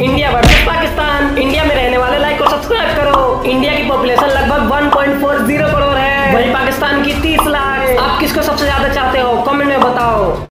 India versus Pakistan India में रहने वाले लाइक को सब्सक्राइब करो. इंडिया की पॉपुलेशन लगभग 1.40 करोड़ है। वही पाकिस्तान की 30 लाख। आप किसको सबसे ज़्यादा चाहते हो?